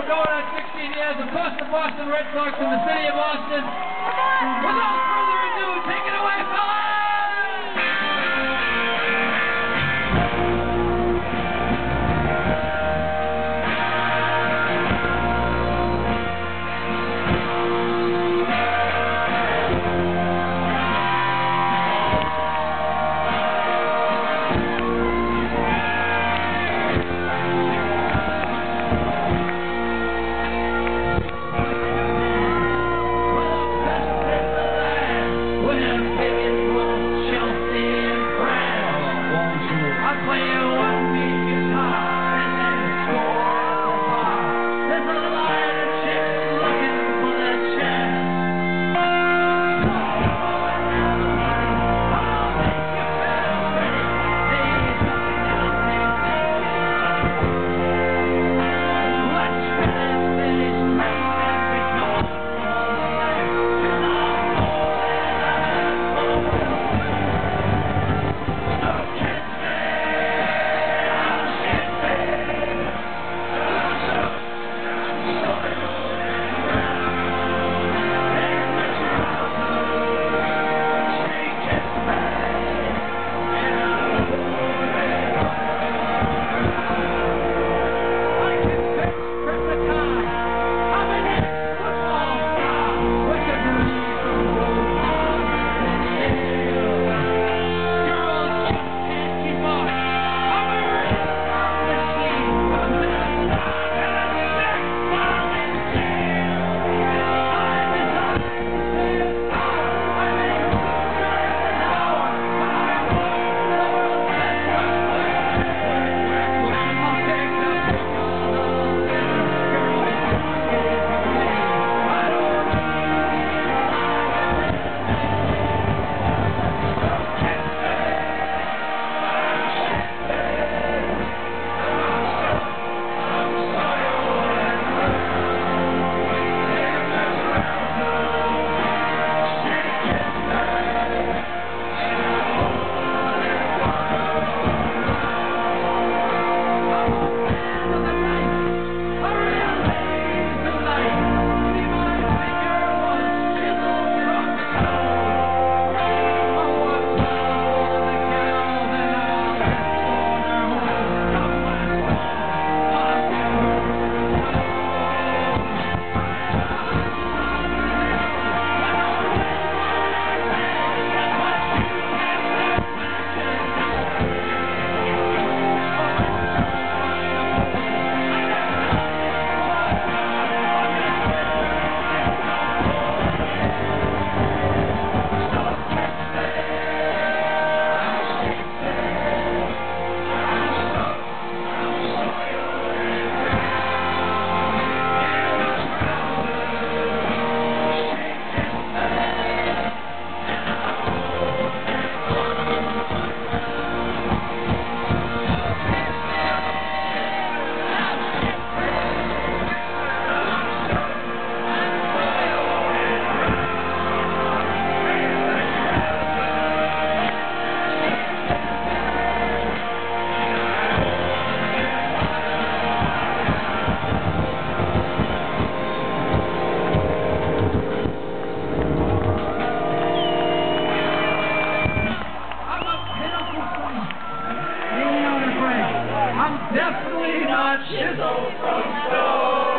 for going on 16 years across the Boston Red Sox in the city of Boston. Without further I'm definitely not chiseled from stone.